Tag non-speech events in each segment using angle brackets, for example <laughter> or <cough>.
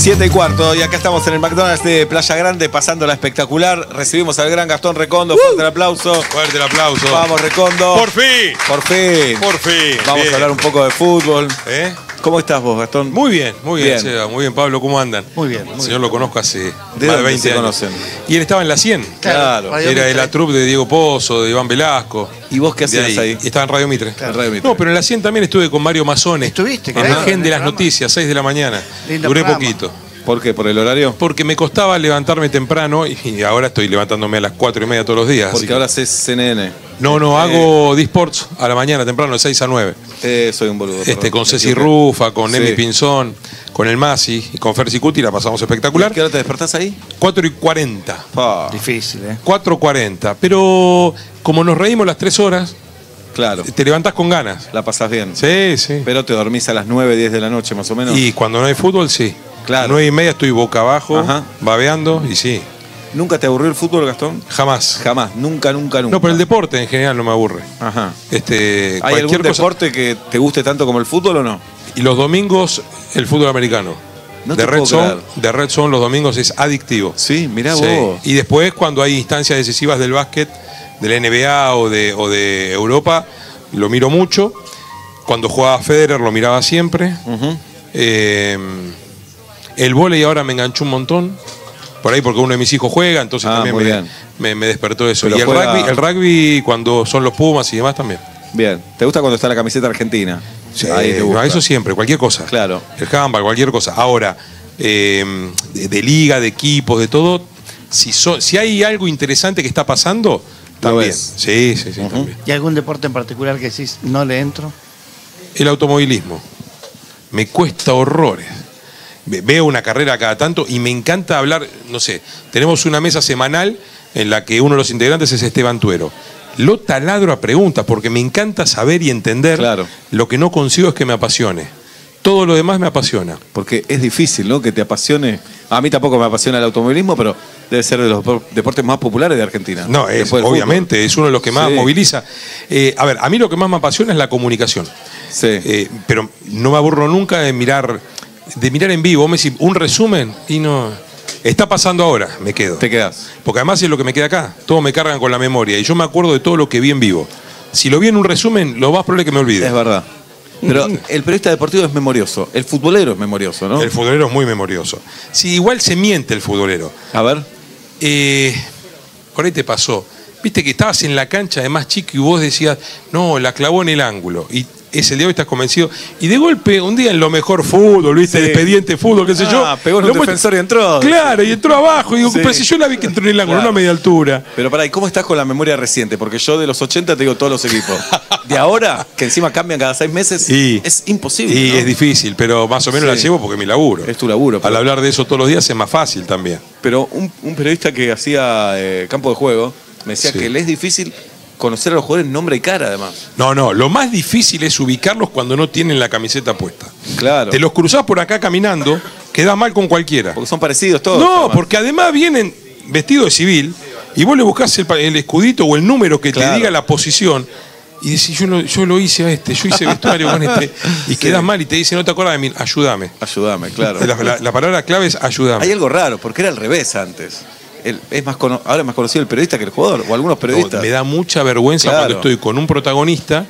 7 y cuarto, y acá estamos en el McDonald's de Playa Grande, pasando la espectacular. Recibimos al gran Gastón Recondo, fuerte el aplauso. Fuerte el aplauso. Vamos, Recondo. Por fin. Por fin. Por fin. Vamos Bien. a hablar un poco de fútbol. ¿Eh? ¿Cómo estás vos, Gastón? Muy bien, muy bien, Bien. Seba, muy bien, Pablo, ¿cómo andan? Muy bien, muy El señor lo conozco hace ¿De más de dónde 20 se años. conocen? Y él estaba en la 100. Claro. Era de la troupe de Diego Pozo, de Iván Velasco. ¿Y vos qué hacías ahí? Estaba en Radio Mitre. En Radio Mitre. No, pero en la 100 también estuve con Mario Mazone. ¿Estuviste? En Claro, el Gen en de las noticias, 6 de la mañana. Lindo Duré programa. poquito. ¿Por qué? ¿Por el horario? Porque me costaba levantarme temprano y, ahora estoy levantándome a las 4 y media todos los días. Porque que- ahora haces CNN. No, no, hago D-Sports a la mañana temprano, de 6 a 9. Eh, soy un boludo. Este, perdón. con Ceci. Rufa, con Sí. Emi Pinzón, con el Masi y con Fersi Cuti la pasamos espectacular. ¿Qué hora te despertás ahí? 4 y 40. Pa, Difícil, ¿eh? 4.40. Pero como nos reímos las 3 horas, claro, te levantás con ganas. la pasás bien. Sí, sí. Pero te dormís a las 9, 10 de la noche más o menos. Y cuando no hay fútbol, sí. Claro. 9 y media estoy boca abajo, Ajá. babeando y sí. ¿Nunca te aburrió el fútbol, Gastón? Jamás. Jamás, nunca, nunca, nunca. No, pero el deporte en general no me aburre. Ajá. Este, ¿Hay cualquier algún cosa. deporte que te guste tanto como el fútbol o no? Y los domingos, el fútbol americano. No de, Red Zone, de Red Zone los domingos es adictivo. Sí, mirá Sí. vos. Y después, cuando hay instancias decisivas del básquet, de la NBA o de, o de Europa, lo miro mucho. Cuando jugaba Federer lo miraba siempre. Eh, el vóley ahora me enganchó un montón. Por ahí porque uno de mis hijos juega, entonces Ah, también me, bien. me- me despertó eso. Pero y el juega- rugby, el rugby cuando son los Pumas y demás también. Bien. ¿Te gusta cuando está la camiseta argentina? Ahí te Eh, gusta. Eso siempre, cualquier cosa. Claro. El handball, cualquier cosa. Ahora, eh, de, de liga, de equipos, de todo, si, so- si hay algo interesante que está pasando, también. Sí, sí, sí, también. ¿Y algún deporte en particular que decís no le entro? El automovilismo. Me cuesta horrores. Ve- Veo una carrera cada tanto y me encanta hablar, no sé, tenemos una mesa semanal en la que uno de los integrantes es Esteban Tuero. Lo taladro a preguntas porque me encanta saber y entender. Claro. Lo que no consigo es que me apasione. Todo lo demás me apasiona. Porque es difícil, ¿no? Que te apasione. A mí tampoco me apasiona el automovilismo, pero debe ser de los por- deportes más populares de Argentina. No, es, obviamente, es uno de los que más Sí. moviliza. Eh, a ver, a mí lo que más me apasiona es la comunicación. Sí. Eh, pero no me aburro nunca de mirar, de mirar en vivo. Vos me decís, un resumen y no. Está pasando ahora, me quedo. Te quedás. Porque además es lo que me queda acá. Todo me cargan con la memoria. Y yo me acuerdo de todo lo que vi en vivo. Si lo vi en un resumen, lo más probable es que me olvide. Es verdad. Pero <laughs> el periodista deportivo es memorioso. El futbolero es memorioso, ¿no? El futbolero es muy memorioso. Sí, igual se miente el futbolero. A ver. Eh, por ahí te pasó. Viste que estabas en la cancha de más chico y vos decías, no, la clavó en el ángulo. Y ese día hoy estás convencido. Y de golpe, un día en lo mejor fútbol, viste, el expediente fútbol, qué sé yo. Ah, pegó un defensor y entró. Claro, y entró abajo. Y digo, Sí. pero si yo la vi que entró en el ángulo, Claro. no a media altura. Pero pará, ¿y cómo estás con la memoria reciente? Porque yo de los 80 te digo todos los equipos. De ahora, que encima cambian cada seis meses, Y- es imposible. Y ¿no? es difícil, pero más o menos Sí. la llevo porque es mi laburo. Es tu laburo, Al hablar de eso todos los días es más fácil también. Pero un, un periodista que hacía eh, campo de juego me decía que le es difícil conocer a los jugadores nombre y cara, además. No, no, lo más difícil es ubicarlos cuando no tienen la camiseta puesta. Claro. Te los cruzás por acá caminando, queda mal con cualquiera. Porque son parecidos todos. No, además. porque además vienen vestidos de civil y vos le buscás el, escudito o el número que Claro. te diga la posición y decís, yo lo, yo lo hice a este, yo hice vestuario con este, <laughs> y Sí. quedás mal y te dice, no te acuerdas de mí, ayúdame. Ayúdame, claro. La, la- la palabra clave es ayúdame. Hay algo raro, porque era al revés antes. El- es más cono- ahora es más conocido el periodista que el jugador, o algunos periodistas. Me da mucha vergüenza Claro. cuando estoy con un protagonista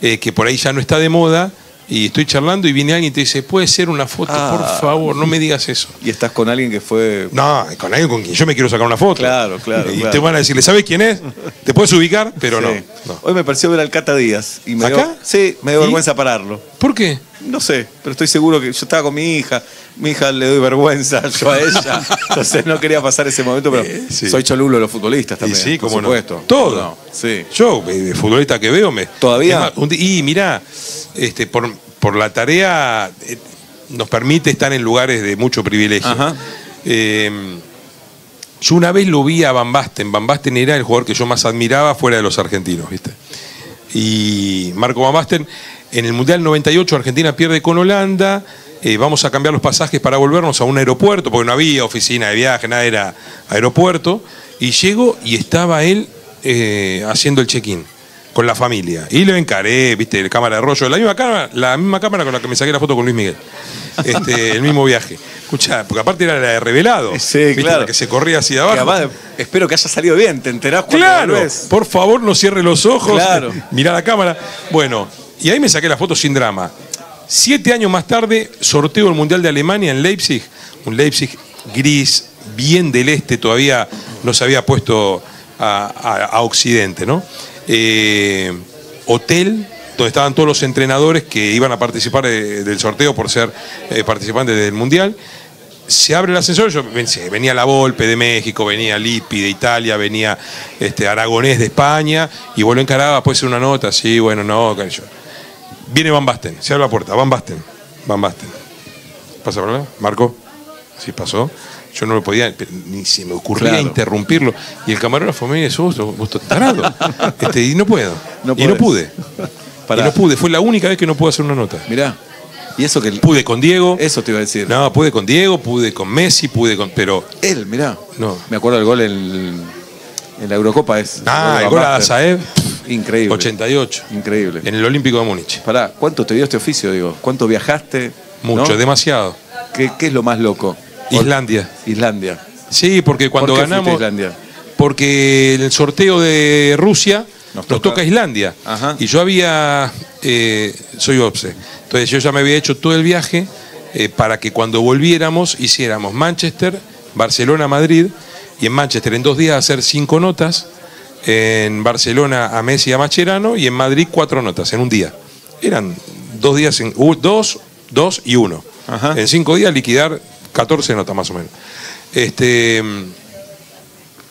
eh, que por ahí ya no está de moda y estoy charlando y viene alguien y te dice, ¿puede ser una foto? Ah. Por favor, no me digas eso. Y estás con alguien que fue. No, con alguien con quien yo me quiero sacar una foto. Claro, claro, Y claro. te van a decirle, ¿sabes quién es? <laughs> ¿Te puedes ubicar? Pero Sí. no, no. Hoy me pareció ver al Cata Díaz. Y me dio- ¿Acá? sí, me dio ¿Y? vergüenza pararlo. ¿Por qué? No sé, pero estoy seguro que yo estaba con mi hija. Mi hija le doy vergüenza <laughs> yo a ella. Entonces no quería pasar ese momento, pero Eh, sí. soy cholulo de los futbolistas también. sí, por cómo no. supuesto. Todo. No, sí. Yo, eh, de futbolista que veo, me. ¿Todavía? Más, un y mirá, este, por, por la tarea eh, nos permite estar en lugares de mucho privilegio. Ajá. Eh, yo una vez lo vi a Van Basten. Van Basten era el jugador que yo más admiraba fuera de los argentinos, ¿viste? Y Marco Van Basten, en el Mundial 98 Argentina pierde con Holanda. eh, vamos a cambiar los pasajes para volvernos a un aeropuerto, porque no había oficina de viaje, nada, era aeropuerto. Y llego y estaba él eh, haciendo el check-in. con la familia. Y lo encaré, viste, la cámara de rollo, la misma cámara, la misma cámara con la que me saqué la foto con Luis Miguel. Este, <laughs> el mismo viaje. Escuchá, porque aparte era la de revelado. Sí, ¿viste? claro. La que se corría hacia abajo. además, espero que haya salido bien, te enterás cuando Claro, por favor no cierre los ojos, Claro. mirá la cámara. Bueno, y ahí me saqué la foto sin drama. Siete años más tarde, sorteo el Mundial de Alemania en Leipzig, un Leipzig gris, bien del este, todavía no se había puesto a, Occidente, ¿no? Eh, hotel, donde estaban todos los entrenadores que iban a participar del sorteo por ser eh, participantes del Mundial se abre el ascensor, yo venía la Volpe de México, venía Lippi de Italia, venía este, Aragonés de España, y vos lo encaraba, puede ser una nota, sí, bueno, no, yo. Viene Van Basten, se abre la puerta, Van Basten, Van Basten. ¿Pasa por acá? ¿Marco? Sí, pasó. Yo no lo podía, ni se me ocurría Claro. interrumpirlo. Y el camarógrafo me dice, vos, vos sos tarado. <laughs> Este, y no puedo. No y no pude. <laughs> Pará. Y no pude. Fue la única vez que no pude hacer una nota. Mirá. Y eso que. Pude con Diego. Eso te iba a decir. No, pude con Diego, pude con Messi, pude con. Pero Él, mirá. No. Me acuerdo del gol en, en la Eurocopa. Es, Ah, el gol a. Saev, Increíble. 88, Increíble. en el Olímpico de Múnich. Pará, ¿cuánto te dio este oficio, digo? ¿Cuánto viajaste? Mucho, ¿No? demasiado. ¿Qué, qué es lo más loco? Islandia. Islandia. Sí, porque cuando ¿Por qué ganamos. Islandia? Porque el sorteo de Rusia Nos nos, toca. toca Islandia. Ajá. Y yo había. eh, soy OPSE. Entonces yo ya me había hecho todo el viaje eh, para que cuando volviéramos hiciéramos Manchester, Barcelona, Madrid. Y en Manchester en dos días hacer cinco notas. En Barcelona a Messi y a Macherano. Y en Madrid cuatro notas en un día. Eran dos días, en, dos, dos y uno. Ajá. En cinco días liquidar 14 notas más o menos. Este.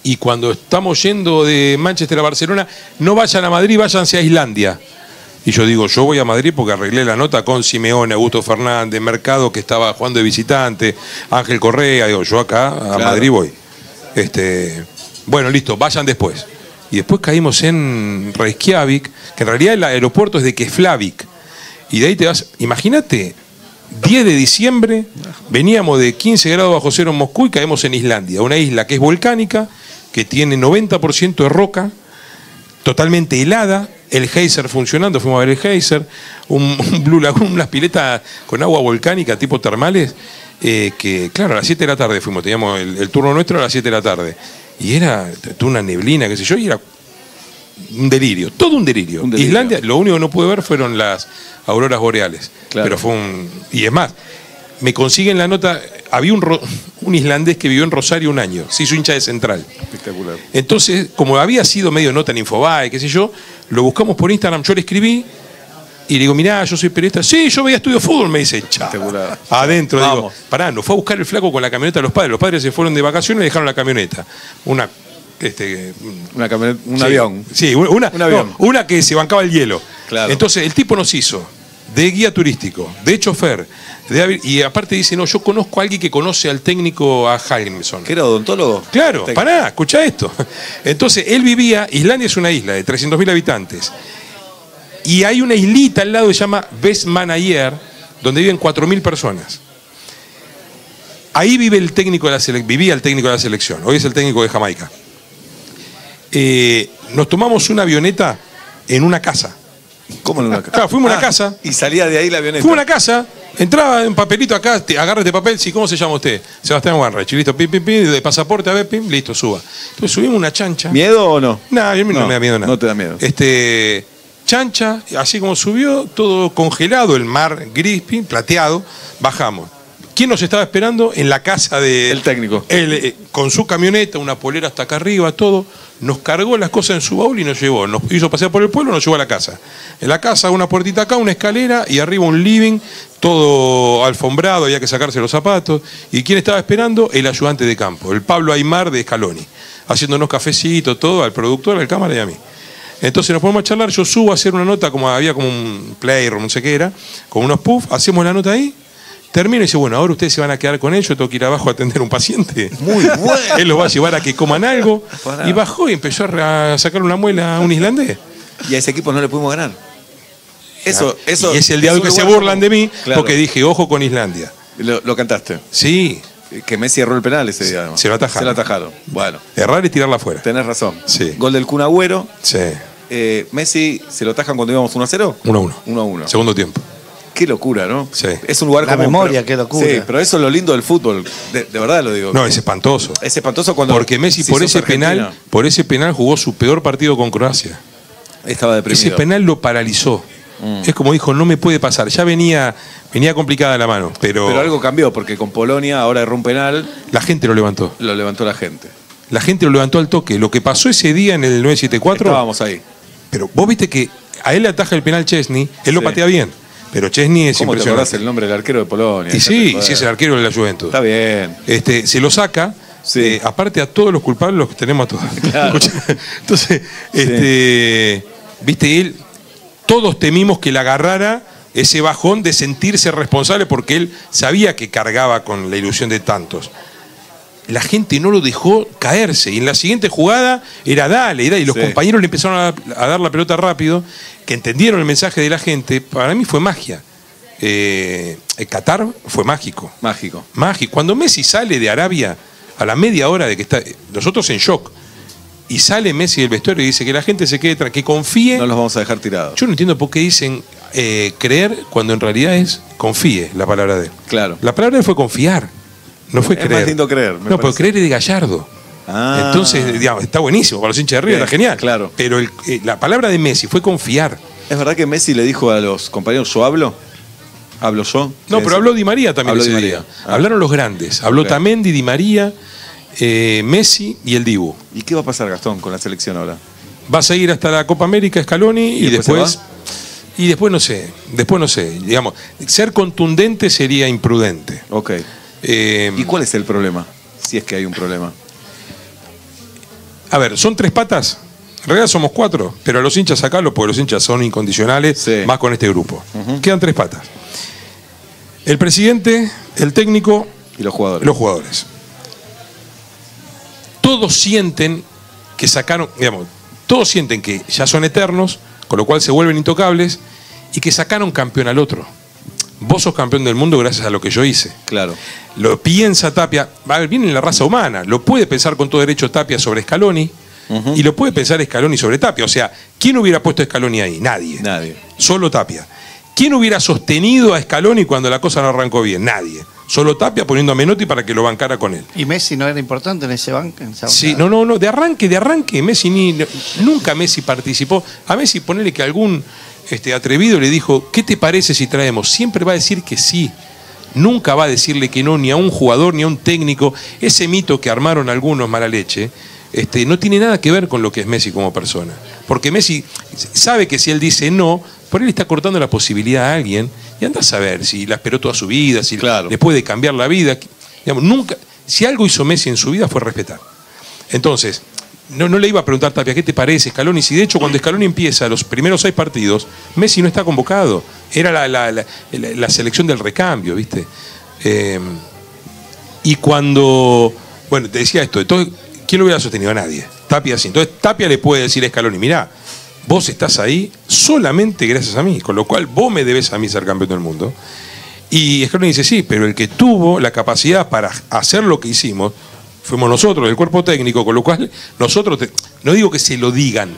Y cuando estamos yendo de Manchester a Barcelona, no vayan a Madrid, váyanse a Islandia. Y yo digo, yo voy a Madrid porque arreglé la nota con Simeone, Augusto Fernández, Mercado que estaba jugando de visitante, Ángel Correa, digo, yo acá a Claro. Madrid voy. Este, bueno, listo, vayan después. Y después caímos en Reykjavik, que en realidad el aeropuerto es de Keflavik. Y de ahí te vas, imagínate, 10 de diciembre, veníamos de 15 grados bajo cero en Moscú y caemos en Islandia, una isla que es volcánica, que tiene 90% de roca, totalmente helada, el geyser funcionando, fuimos a ver el geyser, <laughs> un, Blue Lagoon, unas piletas con agua volcánica tipo termales, eh, que claro, a las 7 de la tarde fuimos, teníamos el, el turno nuestro a las 7 de la tarde, y era una neblina, qué sé yo, y era un delirio, todo un delirio. Un delirio. Islandia, lo único que no pude ver fueron las auroras boreales, Claro. pero fue un... Y es más, me consiguen la nota, había un, un islandés que vivió en Rosario un año, se hizo hincha de Central. Espectacular. Entonces, como había sido medio nota en Infobae, qué sé yo, lo buscamos por Instagram, yo le escribí y le digo, mirá, yo soy periodista. Sí, yo veía estudio fútbol, me dice, chao. Adentro, digo, Vamos. pará, nos fue a buscar el flaco con la camioneta de los padres. Los padres se fueron de vacaciones y dejaron la camioneta. Una, este, Una camioneta- un Sí, avión. Sí, una, Un avión. no, una que se bancaba el hielo. Claro. Entonces, el tipo nos hizo de guía turístico, de chofer, de y aparte dice, no, yo conozco a alguien que conoce al técnico a Halmson. ¿Qué era odontólogo? Claro, Te- pará, escucha esto. <laughs> Entonces, él vivía, Islandia es una isla de 300.000 habitantes, y hay una islita al lado que se llama Vestmannaeyjar, donde viven 4.000 personas. Ahí vive el técnico de la selec- vivía el técnico de la selección, hoy es el técnico de Jamaica. Eh, nos tomamos una avioneta en una casa. ¿Cómo en una <laughs> casa? Claro, fuimos a una Ah, casa. Y salía de ahí la avioneta. Fue a una casa, entraba un papelito acá, te, agarra este papel, sí, ¿cómo se llama usted? Sebastián Wanreich, listo, pim, pim, pim, de pasaporte, a ver, pim, listo, suba. Entonces subimos una chancha. ¿Miedo o no? No, a mí no, No, me da miedo nada. no te da miedo. Este, chancha, así como subió, todo congelado, el mar gris, plateado, bajamos. ¿Quién nos estaba esperando? En la casa de... El técnico. Él, eh, con su camioneta, una polera hasta acá arriba, todo. Nos cargó las cosas en su baúl y nos llevó. Nos hizo pasear por el pueblo, nos llevó a la casa. En la casa una puertita acá, una escalera y arriba un living, todo alfombrado, había que sacarse los zapatos. ¿Y quién estaba esperando? El ayudante de campo, el Pablo Aymar de Scaloni, haciéndonos cafecito, todo, al productor, al cámara y a mí. Entonces nos ponemos a charlar, yo subo a hacer una nota, como había como un playroom, no sé qué era, con unos puffs, hacemos la nota ahí, termino y dice, bueno, ahora ustedes se van a quedar con ellos, yo tengo que ir abajo a atender a un paciente. Muy <laughs> bueno. Él los va a llevar a que coman algo. Pará. Y bajó y empezó a sacar una muela a un islandés. Y a ese equipo no le pudimos ganar. Eso, eso. y es el día es que se burlan como- de mí Claro. porque dije, ojo con Islandia. Lo, lo cantaste. Sí, Que Messi erró el penal ese día. además. se lo atajaron. Se lo atajaron. Bueno, errar y tirarla afuera. tenés razón. Sí. Gol del Kun Agüero. Sí. Eh, Messi se lo tajan cuando íbamos 1 a 0. 1 a 1. 1 a 1. Segundo tiempo. Qué locura, ¿no? Sí. Es un lugar La memoria, pero- qué locura. Sí, pero eso es lo lindo del fútbol. De, de verdad lo digo. No, es espantoso. es espantoso cuando. Porque Messi si por ese Argentina, penal, por ese penal jugó su peor partido con Croacia. Estaba deprimido. Ese penal lo paralizó. Mm. Es como dijo, no me puede pasar. Ya venía, venía complicada la mano, pero, Pero algo cambió, porque con Polonia, ahora erró un penal, la gente lo levantó. lo levantó la gente. La gente lo levantó al toque. Lo que pasó ese día en el 974, Estábamos ahí. Pero vos viste que a él le ataja el penal Chesney, él lo patea bien. Pero Chesney es ¿Cómo te impresionante. el nombre del arquero de Polonia? Y sí, sí es el arquero de la Juventus. Está bien. Este, se lo saca. Sí. eh, aparte a todos los culpables los tenemos a todos. <laughs> Claro. Entonces, este, viste, él, todos temimos que le agarrara ese bajón de sentirse responsable porque él sabía que cargaba con la ilusión de tantos. La gente no lo dejó caerse y en la siguiente jugada era dale, y dale, y los Sí. compañeros le empezaron a, a dar la pelota rápido, que entendieron el mensaje de la gente. Para mí fue magia. Eh, el Qatar fue mágico. Mágico. Mágico. Cuando Messi sale de Arabia a la media hora de que está, nosotros en shock, y sale Messi del vestuario y dice que la gente se quede, tra- que confíe. No los vamos a dejar tirados. Yo no entiendo por qué dicen eh, creer cuando en realidad es confíe la palabra de él. Claro. La palabra de él fue confiar, no fue Es creer. más lindo creer, me no, pero creer es de Gallardo. Ah. Entonces, digamos, está buenísimo, para los hinchas de River Bien, está genial. claro. Pero el- eh, la palabra de Messi fue confiar. ¿Es verdad que Messi le dijo a los compañeros, yo hablo? ¿Hablo yo? No, pero habló Di María también Habló Di. María. Ah. Hablaron los grandes. Habló Ok. Tamendi, Di María, eh, Messi y el Dibu. ¿Y qué va a pasar, Gastón, con la selección ahora? Va a seguir hasta la Copa América Scaloni y, ¿Y después y después no sé. Después no sé. Digamos, ser contundente sería imprudente. Ok. Eh, ¿Y cuál es el problema? Si es que hay un problema. a ver, ¿son tres patas? En realidad somos cuatro, pero a los hinchas sacarlo porque los hinchas son incondicionales, Sí. más con este grupo. Quedan tres patas. El presidente, el técnico, Y los jugadores. los jugadores. Todos sienten que sacaron, digamos, todos sienten que ya son eternos, con lo cual se vuelven intocables, y que sacaron campeón al otro. Vos sos campeón del mundo gracias a lo que yo hice. Claro. Lo piensa Tapia, a ver, viene en la raza humana, lo puede pensar con todo derecho Tapia sobre Scaloni, y lo puede pensar Scaloni sobre Tapia. O sea, ¿quién hubiera puesto a Scaloni ahí? Nadie. Nadie. Solo Tapia. ¿Quién hubiera sostenido a Scaloni cuando la cosa no arrancó bien? Nadie. Solo Tapia poniendo a Menotti para que lo bancara con él. ¿Y Messi no era importante en ese banco? Sí, no, no, no, de arranque, de arranque, Messi ni, nunca Messi participó. A Messi ponele que algún este, atrevido le dijo, ¿qué te parece si traemos? Siempre va a decir que sí. Nunca va a decirle que no ni a un jugador ni a un técnico. Ese mito que armaron algunos mala leche, este, no tiene nada que ver con lo que es Messi como persona. Porque Messi sabe que si él dice no, por él está cortando la posibilidad a alguien y anda a saber si la esperó toda su vida, si Claro. le puede cambiar la vida. Digamos, nunca, si algo hizo Messi en su vida fue respetar. Entonces, no, no le iba a preguntar Tapia, ¿qué te parece, Scaloni? Si de hecho cuando Scaloni empieza los primeros seis partidos, Messi no está convocado. Era la, la- la- selección del recambio, ¿viste? Eh, y cuando, bueno, te decía esto, entonces, ¿quién lo hubiera sostenido? A nadie. Tapia sí. Entonces Tapia le puede decir a Scaloni, mirá, vos estás ahí solamente gracias a mí, con lo cual vos me debes a mí ser campeón del mundo. Y Scaloni dice, sí, pero el que tuvo la capacidad para hacer lo que hicimos fuimos nosotros, el cuerpo técnico, con lo cual nosotros, te- no digo que se lo digan,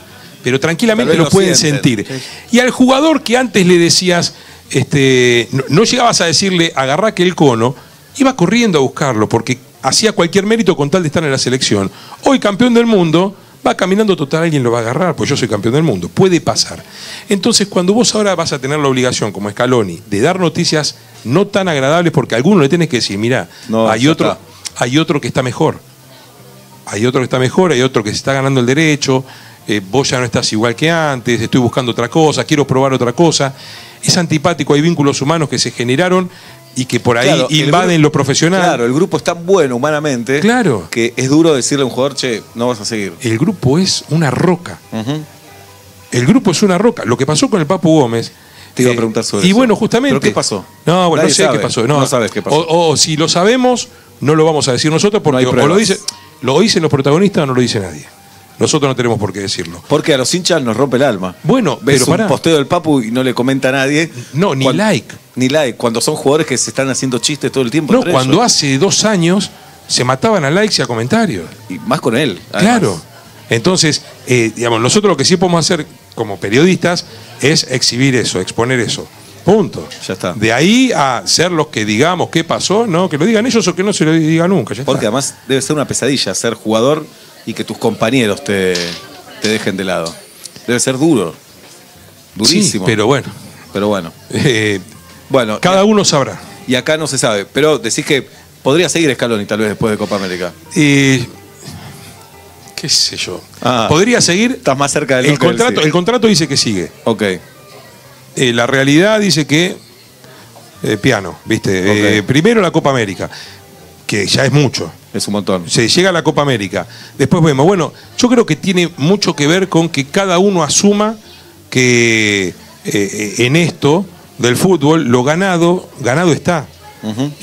pero tranquilamente lo lo pueden sienten. sentir. Y al jugador que antes le decías, este, no, no llegabas a decirle, agarrá que el cono, iba corriendo a buscarlo, porque hacía cualquier mérito con tal de estar en la selección. Hoy campeón del mundo, va caminando total, alguien lo va a agarrar, pues yo soy campeón del mundo. Puede pasar. Entonces, cuando vos ahora vas a tener la obligación, como Scaloni, de dar noticias no tan agradables, porque a alguno le tenés que decir, mira, No, hay otro, está. Hay otro que está mejor. Hay otro que está mejor, hay otro que se está ganando el derecho, eh, vos ya no estás igual que antes, estoy buscando otra cosa, quiero probar otra cosa. Es antipático, hay vínculos humanos que se generaron y que por ahí Claro, invaden grupo- lo profesional. Claro, el grupo es tan bueno humanamente Claro. que es duro decirle a un jugador, che, no vas a seguir. El grupo es una roca. El grupo es una roca. Lo que pasó con el Papu Gómez. eh, Te iba a preguntar sobre Y eso. bueno, justamente. ¿Pero qué pasó? No, bueno, Nadie no sé sabe. qué pasó. No, No sabes qué pasó. O, o si lo sabemos, no lo vamos a decir nosotros porque hay o lo, dice, lo dicen los protagonistas o no lo dice nadie. Nosotros no tenemos por qué decirlo. Porque a los hinchas nos rompe el alma. Bueno, Ves pero un pará. posteo del Papu y no le comenta a nadie. No, ni like. Ni like. Cuando son jugadores que se están haciendo chistes todo el tiempo. No, entre cuando ellos. hace dos años se mataban a likes y a comentarios. Y más con él. además. Claro. Entonces, eh, digamos, nosotros lo que sí podemos hacer como periodistas es exhibir eso, exponer eso. Punto. Ya está. De ahí a ser los que digamos qué pasó, no, que lo digan ellos o que no se lo diga nunca. ya Porque está. además debe ser una pesadilla ser jugador y que tus compañeros te, te dejen de lado. Debe ser duro. Durísimo. Sí, pero bueno, Pero bueno. eh, Bueno, cada uno sabrá. y acá no se sabe. Pero decís que podría seguir Scaloni tal vez después de Copa América. Eh, ¿Qué sé yo? Ah. Podría seguir. Estás más cerca del El contrato, el contrato dice que sigue. Ok. Eh, la realidad dice que eh, piano, ¿viste? Eh, primero la Copa América, que ya es mucho. Es un montón. Se llega a la Copa América. Después vemos. Bueno, yo creo que tiene mucho que ver con que cada uno asuma que en esto del fútbol lo ganado, ganado está.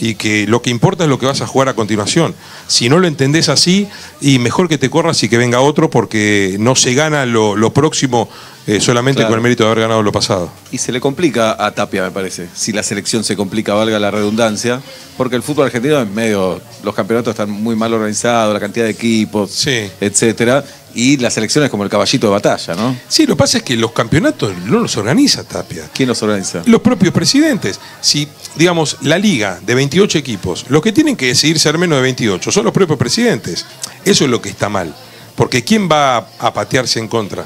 Y que lo que importa es lo que vas a jugar a continuación. Si no lo entendés así, y mejor que te corras y que venga otro, porque no se gana lo, lo próximo eh, solamente Claro. con el mérito de haber ganado lo pasado. Y se le complica a Tapia, me parece. Si la selección se complica, valga la redundancia. Porque el fútbol argentino es medio. Los campeonatos están muy mal organizados, la cantidad de equipos, Sí. etcétera. Y la selección es como el caballito de batalla, ¿no? Sí, lo que pasa es que los campeonatos no los organiza Tapia. ¿Quién los organiza? Los propios presidentes. Si, digamos, la liga de 28 equipos, los que tienen que decidir ser menos de 28 son los propios presidentes. Eso es lo que está mal. Porque ¿quién va a, a patearse en contra?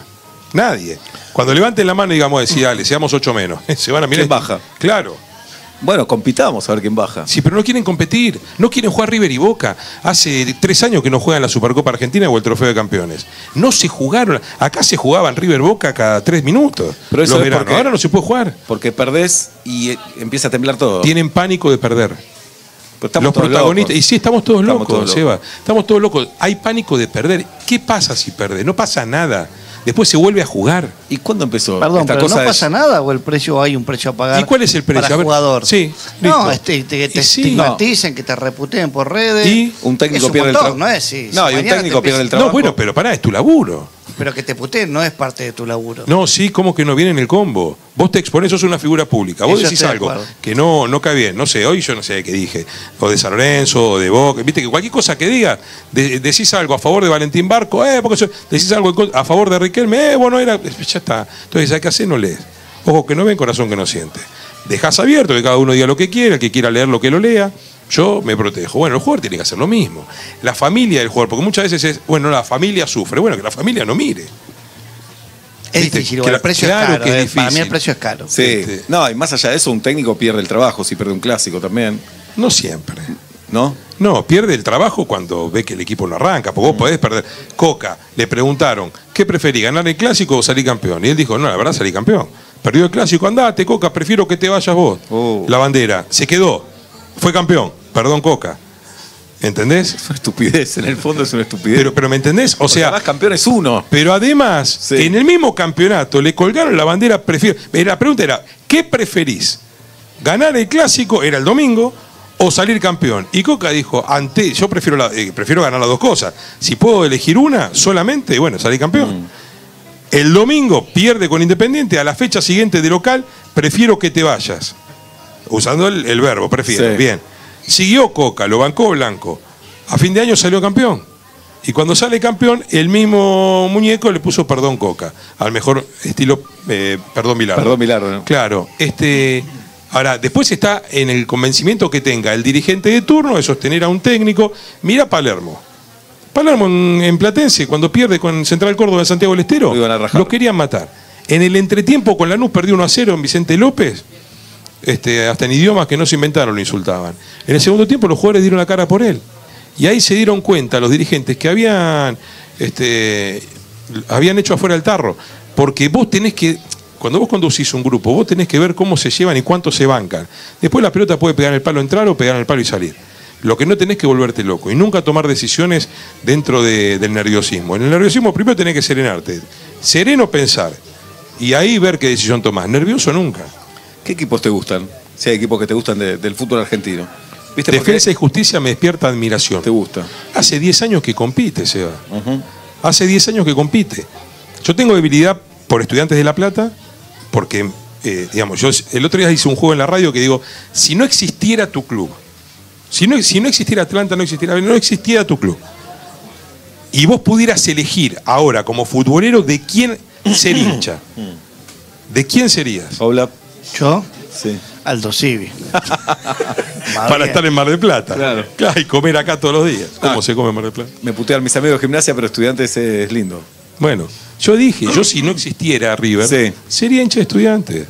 Nadie. Cuando levanten la mano y digamos, decir, dale, seamos 8 menos. <laughs> Se van a mirar. ¿Quién baja? Claro. Bueno, compitamos a ver quién baja. Sí, pero no quieren competir, no quieren jugar River y Boca. Hace tres años que no juegan la Supercopa Argentina o el Trofeo de Campeones. No se jugaron, acá se jugaban River Boca cada tres minutos. Pero eso los es porque- Ahora no se puede jugar. Porque perdés y eh, empieza a temblar todo. Tienen pánico de perder. Pero estamos los protagonistas. locos. Y sí, estamos todos Estamos locos, todos locos. Seba. Estamos todos locos. Hay pánico de perder. ¿Qué pasa si perdés? No pasa nada. Después se vuelve a jugar. ¿Y cuándo empezó Perdón, esta pero cosa no de- pasa nada o el precio hay un precio a pagar. ¿Y cuál es el precio? Para A ver, jugador. sí, No, este, que te sí. estigmaticen, que te reputen por redes. Y un técnico pierde el trabajo. No es sí, No, si y un técnico te pierde el trabajo. No, bueno, pero pará, es tu laburo. Pero que te puteen no es parte de tu laburo. No, sí, como que no viene en el combo. Vos te exponés, sos una figura pública. Vos Eso decís de algo que no, no cae bien. No sé, hoy yo no sé qué dije. O de San Lorenzo, o de Boca. Viste que cualquier cosa que diga, de- decís algo a favor de Valentín Barco, eh, porque decís algo a favor de Riquelme, eh, bueno, era. Ya está. Entonces, ¿hay que hacer? No lees. Ojo que no ven, corazón que no siente. Dejás abierto que cada uno diga lo que quiera, el que quiera leer lo que lo lea. Yo me protejo. Bueno, el jugador tiene que hacer lo mismo. La familia del jugador, porque muchas veces es, bueno, la familia sufre. Bueno, que la familia no mire. Es Viste, difícil, que igual, el precio claro es caro. que es eh, Para mí difícil. el precio es caro. Sí. Este- No, y más allá de eso, un técnico pierde el trabajo si pierde un clásico también, No siempre. ¿no? No, pierde el trabajo cuando ve que el equipo no arranca, porque vos podés perder. Coca, le preguntaron, ¿qué preferí, ganar el clásico o salir campeón? Y él dijo, no, la verdad salí campeón. Perdió el clásico, andate, Coca, prefiero que te vayas vos. Oh. La bandera, se quedó, fue campeón, perdón, Coca. ¿Entendés? Es una estupidez, en el fondo es una estupidez. Pero, pero ¿me entendés? O sea, además campeón es uno. pero además, Sí. en el mismo campeonato le colgaron la bandera, prefiero. eh, La pregunta era, ¿qué preferís? ¿Ganar el clásico, era el domingo, o salir campeón? Y Coca dijo, ante, yo prefiero, la- eh, prefiero ganar las dos cosas. Si puedo elegir una solamente, bueno, salir campeón. El domingo pierde con Independiente, a la fecha siguiente de local, prefiero que te vayas. Usando el, el verbo, prefiero. Sí. Bien. Siguió Coca, lo bancó Blanco. A fin de año salió campeón. Y cuando sale campeón, el mismo muñeco le puso perdón Coca. Al mejor estilo eh, perdón Milardo. Perdón, Milagro, ¿no? Claro. Este, ahora, después está en el convencimiento que tenga el dirigente de turno de sostener a un técnico. Mira Palermo. Palermo en, en Platense, cuando pierde con Central Córdoba en Santiago del Estero, lo querían matar. En el entretiempo con Lanús perdió 1 a 0 en Vicente López. Este, hasta en idiomas que no se inventaron lo insultaban. En el segundo tiempo los jugadores dieron la cara por él. Y ahí se dieron cuenta los dirigentes que habían, este, habían hecho afuera el tarro. Porque vos tenés que, cuando vos conducís un grupo, vos tenés que ver cómo se llevan y cuánto se bancan. Después la pelota puede pegar en el palo, entrar o pegar en el palo y salir. Lo que no tenés que volverte loco y nunca tomar decisiones dentro de- del nerviosismo. En el nerviosismo primero tenés que serenarte. Sereno pensar. Y ahí ver qué decisión tomás. Nervioso nunca. ¿Qué equipos te gustan? Si hay equipos que te gustan de- del fútbol argentino. ¿Viste Defensa y justicia me despierta admiración. te gusta? Hace 10 años que compite, Seba. Ujú. Hace 10 años que compite. Yo tengo debilidad por estudiantes de La Plata, porque, eh, digamos, yo el otro día hice un juego en la radio que digo, si no existiera tu club, si no, si no existiera Atlanta, no existiera, no existiera tu club, y vos pudieras elegir ahora como futbolero de quién ser <coughs> hincha, ¿de quién serías? Hola. Yo, Sí. Aldo Civi. <laughs> Para estar en Mar del Plata. Claro. y comer acá todos los días. ¿Cómo Ah. se come en Mar del Plata? Me putean mis amigos de gimnasia, pero estudiantes es lindo. Bueno, yo dije, yo si no existiera River, Sí. sería hincha de estudiantes.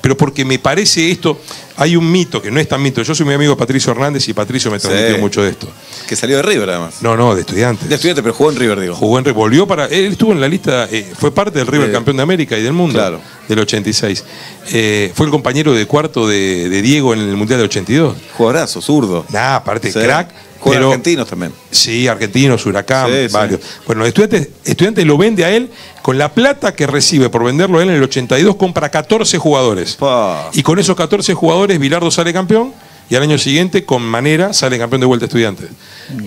Pero porque me parece esto, hay un mito que no es tan mito. Yo soy mi amigo Patricio Hernández y Patricio me transmitió Sí. mucho de esto. Que salió de River, además. No, no, de estudiantes. De estudiante, pero jugó en River, digo. Jugó en River, volvió para. Él estuvo en la lista, eh, fue parte del River campeón de América y del mundo claro. del 86. Eh, fue el compañero de cuarto de, de Diego en el Mundial del 82. Jugadorazo, zurdo. Nada, aparte, Sí. crack. Juegan pero- argentinos también. Sí, argentinos, Huracán, Sí, sí. varios. Bueno, estudiantes, estudiantes lo vende a él con la plata que recibe por venderlo a él en el 82, compra 14 jugadores. Pa. Y con esos 14 jugadores, Bilardo sale campeón y al año siguiente, con Manera, sale campeón de vuelta estudiantes.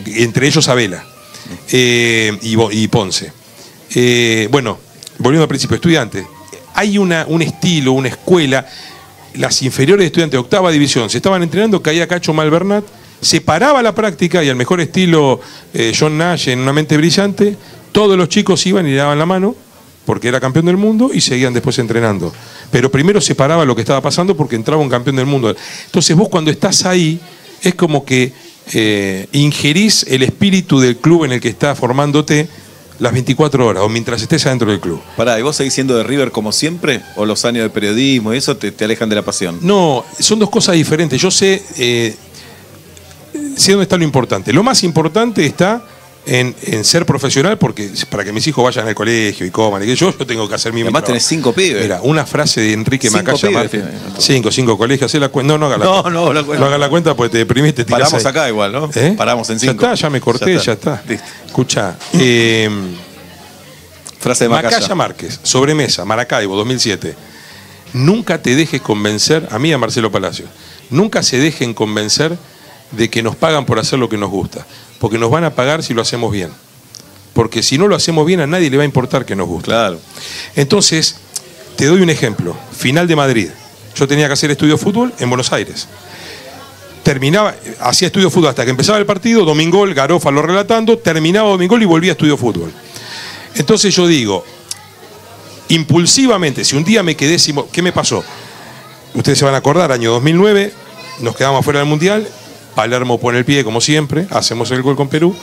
Entre ellos Abela eh, y, Ponce. Eh, bueno, volviendo al principio, estudiantes. Hay una, un estilo, una escuela. Las inferiores de estudiantes, octava división, se estaban entrenando, caía Cacho Malvernat, se paraba la práctica y al mejor estilo eh, John Nash en una mente brillante, todos los chicos iban y le daban la mano porque era campeón del mundo y seguían después entrenando. Pero primero se paraba lo que estaba pasando porque entraba un campeón del mundo. Entonces vos cuando estás ahí es como que eh, ingerís el espíritu del club en el que estás formándote las 24 horas o mientras estés adentro del club. Pará, ¿y vos seguís siendo de River como siempre? ¿O los años de periodismo y eso te, te alejan de la pasión? No, son dos cosas diferentes. Yo sé, eh, sé dónde está lo importante. Lo más importante está en, en ser profesional, porque para que mis hijos vayan al colegio y coman, y que yo, yo tengo que hacer mi Además tenés cinco pibes. Mira, una frase de Enrique Cinco Macaya pibes. Cinco, cinco colegios, hacé la cuenta. No, no haga la No, cuenta. no, la cuenta. haga la cuenta porque te deprimiste. Paramos ahí. acá igual, ¿no? ¿Eh? Paramos en Ya cinco. está, ya me corté, Ya ya está. Escucha, eh, Frase de Macaya. Macaya Márquez, sobremesa, Maracaibo, 2007. Nunca te dejes convencer, a mí y a Marcelo Palacios, nunca se dejen convencer de que nos pagan por hacer lo que nos gusta, porque nos van a pagar si lo hacemos bien. Porque si no lo hacemos bien, a nadie le va a importar que nos guste. Claro. Entonces, te doy un ejemplo. Final de Madrid. Yo tenía que hacer estudio de fútbol en Buenos Aires. Terminaba, hacía estudio de fútbol hasta que empezaba el partido, Domingol, Garófalo relatando, terminaba Domingol y volvía a estudio de fútbol. Entonces yo digo, impulsivamente, si un día me quedé sin... ¿Qué me pasó? Ustedes se van a acordar, año 2009, nos quedamos fuera del Mundial, Palermo pone el pie como siempre, hacemos el gol con Perú.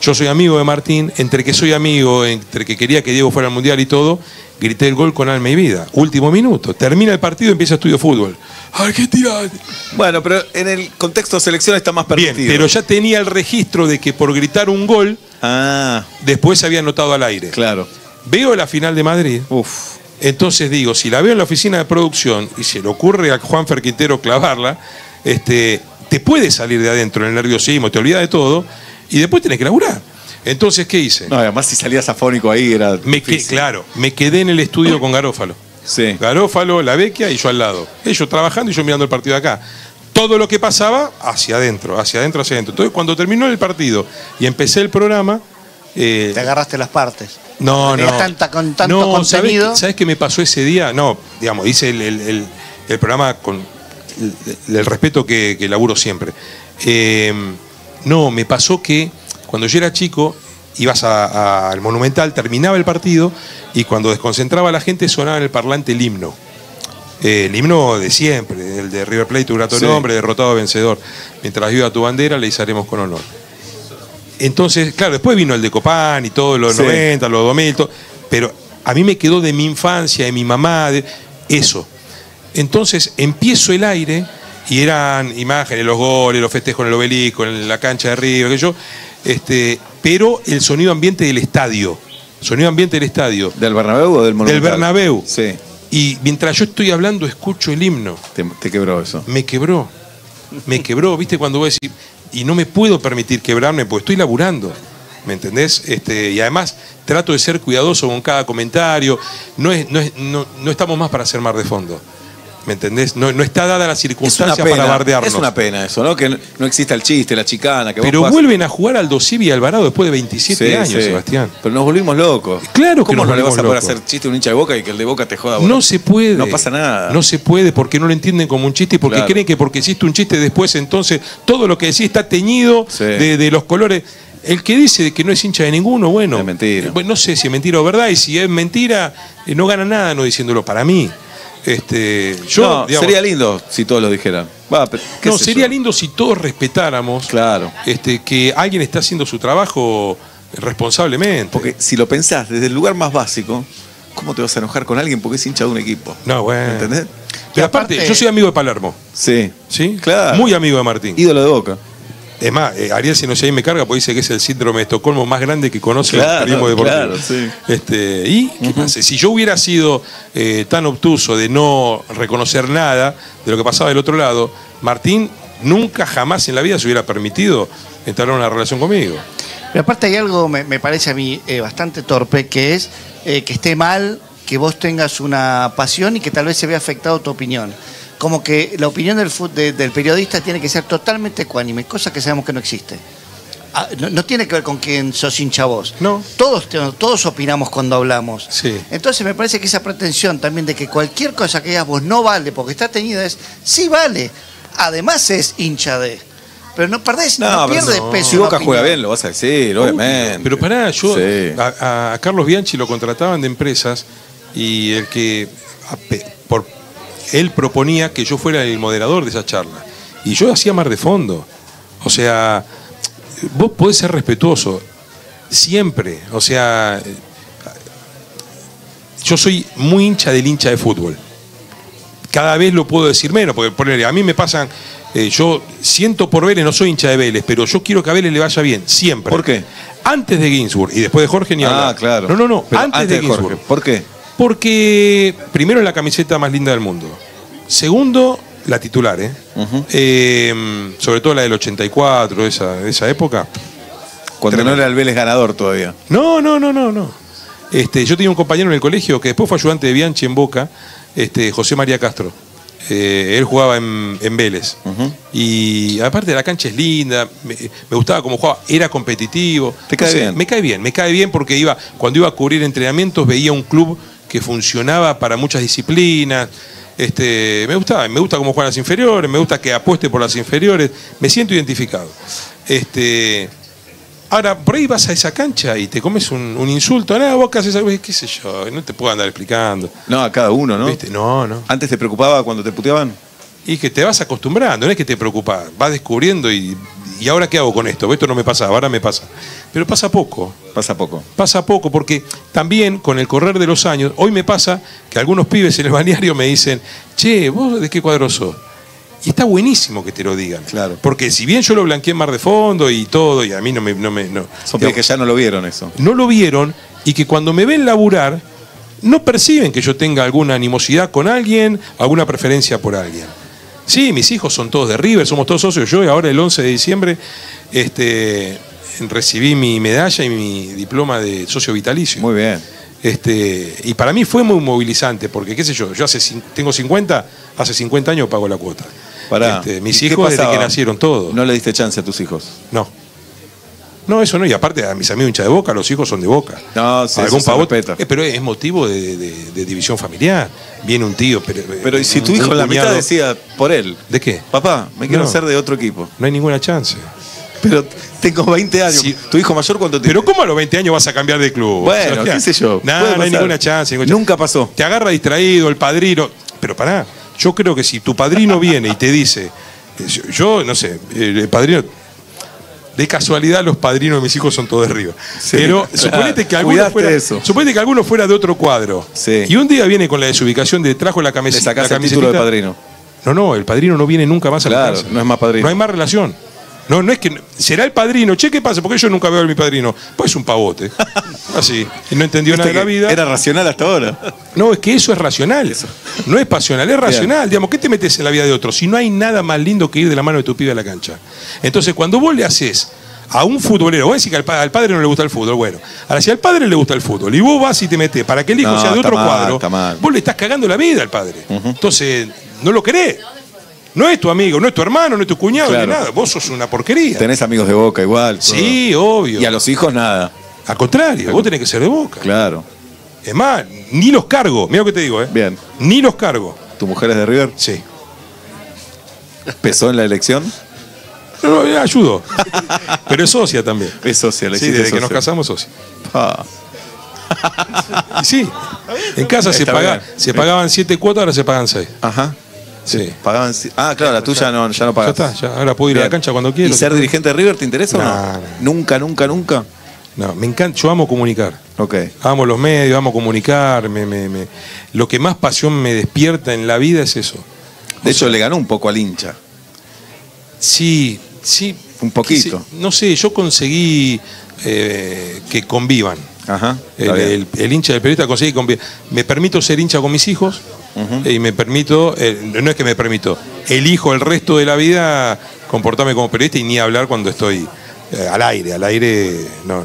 Yo soy amigo de Martín, entre que soy amigo, entre que quería que Diego fuera al Mundial y todo, grité el gol con alma y vida. Último minuto, termina el partido, empieza estudio fútbol. Argentina. Bueno, pero en el contexto de selección está más Bien, permitido. pero ya tenía el registro de que por gritar un gol, Ah, después se había anotado al aire. claro. Veo la final de Madrid, Uf. entonces digo, si la veo en la oficina de producción y se le ocurre a Juan Quintero clavarla, este, te puede salir de adentro en el nerviosismo, te olvidas de todo y después tenés que laburar. Entonces, ¿qué hice? No, además si salías afónico ahí era. me que- claro, me quedé en el estudio con Garófalo. Sí. Garófalo, la Vecchia y yo al lado. Ellos trabajando y yo mirando el partido de acá. Todo lo que pasaba hacia adentro, hacia adentro, hacia adentro. Entonces, cuando terminó el partido y empecé el programa, eh, Te agarraste las partes. no, no. tanta- con tanto no, ¿sabés contenido. qué- ¿sabés qué me pasó ese día? No, digamos, hice el, el- el- el programa con el, respeto que, que laburo siempre. Eh, no, me pasó que cuando yo era chico, ibas al Monumental, terminaba el partido y cuando desconcentraba a la gente sonaba en el parlante el himno. Eh, el himno de siempre, el de River Plate, tu grato Sí. nombre, derrotado vencedor. Mientras viva tu bandera, le izaremos con honor. Entonces, claro, después vino el de Copán y todo, los Sí. 90, los 2000, todo, pero a mí me quedó de mi infancia, de mi mamá, de eso. Entonces empiezo el aire y eran imágenes, los goles, los festejos en el obelisco, en la cancha de que yo, este, pero el sonido ambiente del estadio, sonido ambiente del estadio. ¿Del Bernabéu o del Monumental? Del Bernabéu. Sí. Y mientras yo estoy hablando, escucho el himno. Te, te quebró eso. Me quebró. Me quebró, ¿viste? Cuando voy a decir. Y no me puedo permitir quebrarme porque estoy laburando. ¿Me entendés? Este, y además trato de ser cuidadoso con cada comentario. No, es, no, es- no, no estamos más para hacer mar de fondo. ¿Me entendés? No, no está dada la circunstancia pena. para bardearnos. Es una pena eso, ¿no? Que no, no exista el chiste, la chicana. Que vos Pero vuelven a jugar Aldo Civi y Alvarado después de 27 Sí, años, sí. Sebastián. Pero nos volvimos locos. Claro que ¿Cómo nos no le vas a poder locos? hacer chiste a un hincha de boca y que el de boca te joda? No se puede. No pasa nada. No se puede porque no lo entienden como un chiste y porque Claro. creen que porque hiciste un chiste después, entonces todo lo que decís está teñido Sí. de, de los colores. El que dice que no es hincha de ninguno, bueno. Es mentira. no sé si es mentira o verdad, y si es mentira, eh, no gana nada no diciéndolo para mí. Este, yo, no, digamos, sería lindo si todos lo dijeran. Va, pero, ¿qué no, sería yo? lindo si todos respetáramos Claro. este, que alguien está haciendo su trabajo responsablemente. Porque si lo pensás desde el lugar más básico, ¿cómo te vas a enojar con alguien porque es hincha de un equipo? no, bueno. ¿Entendés? Pero Y aparte, aparte- yo soy amigo de Palermo, Sí. ¿sí? Claro. Muy amigo de Martín. Ídolo de boca. Es más, eh, Ariel si no sé ahí me carga porque dice que es el síndrome de Estocolmo más grande que conoce Claro, el periodismo deportivo. claro, sí. Este, y ¿qué pasa? si yo hubiera sido eh, tan obtuso de no reconocer nada de lo que pasaba del otro lado, Martín nunca jamás en la vida se hubiera permitido entrar en una relación conmigo. Pero aparte hay algo, me, me parece a mí, eh, bastante torpe, que es eh, que esté mal que vos tengas una pasión y que tal vez se vea afectado tu opinión. Como que la opinión del, fut- de- del periodista tiene que ser totalmente ecuánime, cosa que sabemos que no existe. Ah, No, no tiene que ver con quién sos hincha vos. No. Todos, todos opinamos cuando hablamos. Sí. Entonces me parece que esa pretensión también de que cualquier cosa que digas vos no vale porque está teñida es, sí vale. Además es hincha de. Pero no perdés, no, No, pero pierde no. peso. Si Boca juega bien, lo vas a decir, obviamente. Pero pará, yo Sí. a, a Carlos Bianchi lo contrataban de empresas y el que a por él proponía que yo fuera el moderador de esa charla. Y yo hacía mar de fondo. O sea, vos podés ser respetuoso siempre. O sea, yo soy muy hincha del hincha de fútbol. Cada vez lo puedo decir menos, porque ponerle, a mí me pasan, eh, yo siento por Vélez, no soy hincha de Vélez, pero yo quiero que a Vélez le vaya bien, siempre. ¿Por qué? Antes de Ginsburg y después de Jorge ni Ah, hablar. claro. No, no, no, antes, de, Jorge. Ginsburg. ¿Por qué? Porque primero es la camiseta más linda del mundo. Segundo, la titular, ¿eh? Eh, sobre todo la del 84, esa, de esa época. Cuando Tremendo. no era el Vélez ganador todavía. No, no, no, no, no. Este, yo tenía un compañero en el colegio que después fue ayudante de Bianchi en Boca, este, José María Castro. Eh, él jugaba en, en Vélez. Y aparte la cancha es linda, me, me gustaba cómo jugaba, era competitivo. ¿Te cae bien? Me cae bien, me cae bien porque iba, cuando iba a cubrir entrenamientos veía un club que funcionaba para muchas disciplinas. Este, me gustaba, me gusta cómo juegan las inferiores, me gusta que apueste por las inferiores, me siento identificado. Este, ahora, por ahí vas a esa cancha y te comes un, un insulto, nada, vos qué haces algo, qué sé yo, no te puedo andar explicando. No, a cada uno, ¿no? ¿Viste? No, no. ¿Antes te preocupaba cuando te puteaban? Y que te vas acostumbrando, no es que te preocupa, vas descubriendo y, y ahora qué hago con esto, esto no me pasaba, ahora me pasa. Pero pasa poco, Pasa poco. pasa poco, porque también con el correr de los años, hoy me pasa que algunos pibes en el balneario me dicen, che, ¿vos de qué cuadro sos? Y está buenísimo que te lo digan. Claro. Porque si bien yo lo blanqueé en Mar de Fondo y todo, y a mí no me... No me no, Son digamos, pibes que ya no lo vieron eso. no lo vieron y que cuando me ven laburar, no perciben que yo tenga alguna animosidad con alguien, alguna preferencia por alguien. Sí, mis hijos son todos de River, somos todos socios. Yo ahora el 11 de diciembre este, recibí mi medalla y mi diploma de socio vitalicio. Muy bien. Este, y para mí fue muy movilizante, porque qué sé yo, yo hace, tengo 50, hace 50 años pago la cuota. Pará. Este, mis ¿Y qué hijos desde que nacieron todos. No le diste chance a tus hijos. No. No, eso no. Y aparte, a mis amigos hinchas de boca, los hijos son de boca. No, sí, Algún. Eh, pero es motivo de, de- de división familiar. Viene un tío. Pero, Pero ¿y si tu hijo en la mitad decía por él? ¿De qué? Papá, me quiero No. hacer de otro equipo. No hay ninguna chance. Pero tengo 20 años. Sí. ¿Tu hijo mayor cuánto tiene? Pero ¿cómo a los 20 años vas a cambiar de club? Bueno, Sebastián? qué sé yo. Nah, Puede no hay ninguna chance. ninguna chance. Nunca pasó. Te agarra distraído el padrino. Pero pará, yo creo que si tu padrino viene y te dice, eh, yo- yo no sé, el padrino, de casualidad los padrinos de mis hijos son todos de River. Sí, Pero claro. suponete que alguno Cuidaste fuera, eso. suponete que alguno fuera de otro cuadro. Sí. Y un día viene con la desubicación de trajo la Le camiseta. sacás la el título de padrino. No, no, el padrino no viene nunca más a la Claro, casa. no es más padrino. No hay más relación. No, no es que. Será el padrino. Che, ¿qué pasa? Porque yo nunca veo a mi padrino. Pues es un pavote. <laughs> Así. Y no entendió nada de la vida. Era racional hasta ahora. No, es que eso es racional. No es pasional, es racional. Digamos, ¿qué te metes en la vida de otro? Si no hay nada más lindo que ir de la mano de tu pibe a la cancha. Entonces, cuando vos le haces a un futbolero, vos decís que al, pa- al padre no le gusta el fútbol, bueno. Ahora, si al padre le gusta el fútbol y vos vas y te metes para que el hijo No, sea de otro mal, cuadro, vos le estás cagando la vida al padre. Entonces, no lo querés. No es tu amigo, no es tu hermano, no es tu cuñado, Claro. ni nada. Vos sos una porquería. Tenés amigos de boca igual. todo. Sí, obvio. Y a los hijos nada. Al contrario, vos tenés que ser de boca. Claro. Es más, ni los cargo. Mira lo que te digo, ¿eh? Bien. Ni los cargo. ¿Tu mujer es de River? Sí. ¿Pesó en la elección? No, no, ayudo. Pero es socia también. Es socia, le Sí, desde que nos casamos, socia. Ah, sí, en casa se, paga- se pagaban siete cuotas, ahora se pagan seis. Ajá. Sí. Pagaban. Ah, claro, la tuya no, ya no Ya pagas. está, ya, ahora puedo ir a la cancha cuando quiero. ¿Y ser dirigente de River te interesa o No. Nunca, nunca, nunca. No, me encanta, yo amo comunicar. Ok. Amo los medios, amo comunicar. me- me- me- Lo que más pasión me despierta en la vida es eso. De hecho, le ganó un poco al hincha. Sí, sí. Un poquito. quise- no sé, yo conseguí eh, que convivan. Ajá. El, hincha del periodista conseguí convi- Me permito ser hincha con mis hijos Y me permito, eh, no es que me permito, elijo el resto de la vida comportarme como periodista y ni hablar cuando estoy eh, al aire. Al aire, no,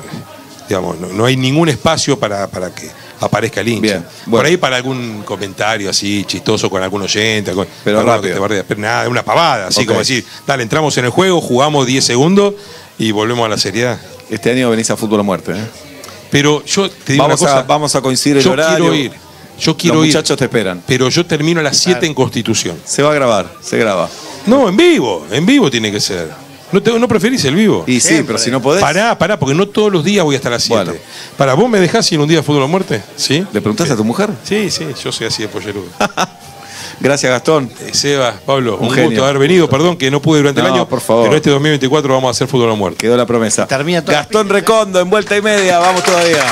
digamos, no, no hay ningún espacio para, para que aparezca el hincha. Bien, Por ahí para algún comentario así chistoso con algún oyente, con- Pero rápido. bardea, nada, una pavada, así como decir, dale, entramos en el juego, jugamos 10 segundos y volvemos a la seriedad. Este año venís a fútbol a muerte. ¿eh? Pero yo te digo Vamos, una cosa, a, vamos a coincidir el yo horario. quiero ir, yo quiero Los ir, muchachos te esperan. pero yo termino a las 7 en Constitución. Se va a grabar, se graba. No, en vivo, en vivo tiene que ser. ¿No, te- no preferís el vivo? Y sí, Siempre. pero si no podés. Pará, pará, porque no todos los días voy a estar a las 7. Bueno. Para, ¿vos me dejás ir un día de fútbol a muerte? ¿Sí? ¿Le preguntaste a tu mujer? Sí, sí, yo soy así de pollerudo. <laughs> Gracias, Gastón. Eh, Seba, Pablo, Un un, genio. gusto haber venido. Perdón que no pude durante el No, año. por favor. Pero este 2024 vamos a hacer fútbol a muerte. Quedó la promesa. Termina toda la Gastón. Recondo en vuelta y media. Vamos todavía.